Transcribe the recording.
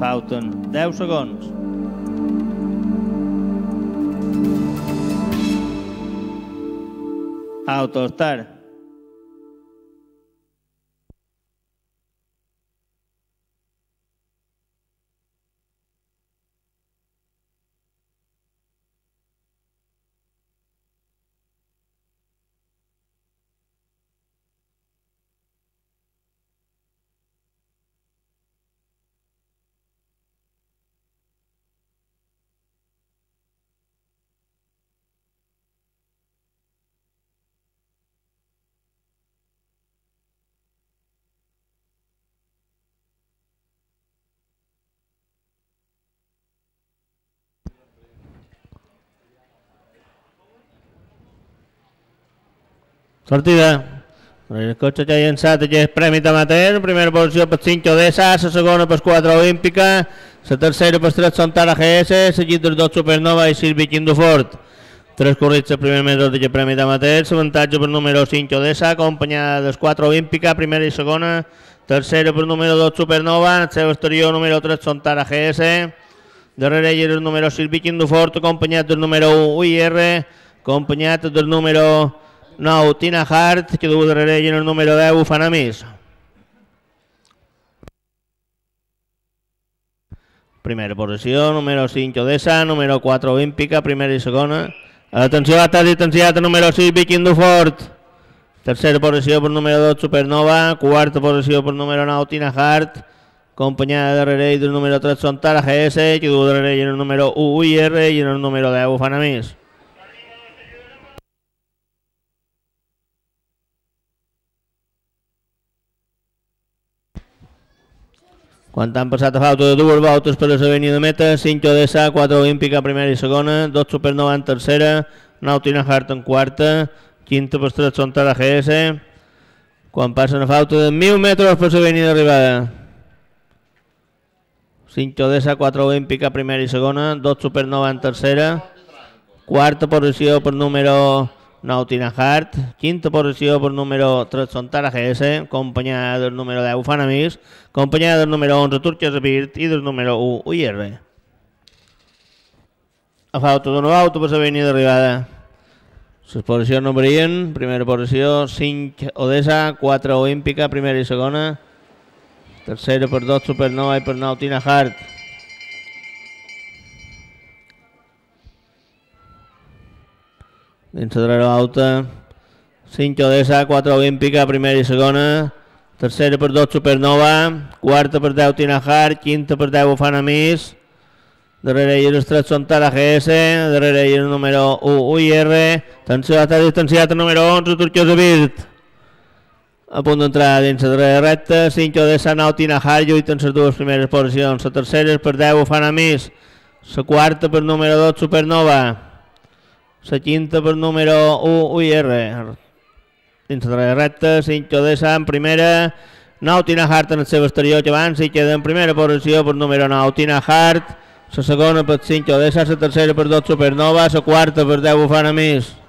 Falten 10 segons. Autostar. Sortida. El cotxe ha llançat aquest premi d'amateur, primera posició per 5 Odessa, la segona per 4 Olímpica, la tercera per 3 Sontara GS, seguit dels 2 Supernova i Silvi Quindofort. Tres corrits el primer mesos d'aquest premi d'amateur, l'avantatge per número 5 Odessa, acompanyada dels 4 Olímpica, primera i segona, tercera per número 2 Supernova, el seu exterior número 3 Sontara GS, darrere ell el número Silvi Quindofort, acompanyat del número 1 UIR, acompanyat del número 9 Tina Hart, que du darrere ell el número 10 Fanamis. Primera posició, número 5 Odessa, número 4 Olímpica, primera i segona. Atenció, ha estat distanciat número 6 Viking Dufort. Tercera posició per número 2 Supernova, quarta posició per número 9 Tina Hart, acompanyada darrere ell del número 3 Sontara GS, que du darrere ell el número 1 UIR i el número 10 Fanamis. Quan han passat a falta de dues voltes per l'esdevenir de meta, 5 Odessa, 4 Olímpica, primera i segona, 2 Supernova en tercera, 9 Tina Hart en quarta, quinta per 3 Sontara GS, quan passen a falta de 1.000 metres per l'esdevenir d'arribada. 5 Odessa, 4 Olímpica, primera i segona, 2 Supernova en tercera, quarta posició per número 9 Tina Hart, quinta posició per número 3 Sontara GS, acompanyada del número 10 Fanamis, acompanyada del número 11 Turques Birt i del número 1 UIR. A falta d'una volta per l'avenida d'arribada. Les posicions no varien, primera posició 5 Odessa, 4 Olímpica, primera i segona, tercera per 2 Supernova i per 9 Tina Hart. Darrera alta, 5 Odessa, 4 Olímpica, primera i segona, tercera per 2 Supernova, quarta per 10 Tinajar, quinta per 10 Fanamis, darrere ell els 3 són GS, darrere ell el número 1 UIR, atenció, està distanciat número 11 Turquiosa Birt, a punt d'entrar dins la darrera recta, 5 Odessa, 9 Tinajar, lluiten les dues primeres posicions, la tercera per 10 Fanamis, la quarta per número 2 Supernova, la quinta per número 1 UIR dins la darrera recta 5 Odessa en primera. 9 Tina Hart en el seu exterior que abans i queda en primera posició per número 9 Tina Hart. La segona per 5 Odessa la tercera per 2 Supernova la quarta per 10 Bufana Més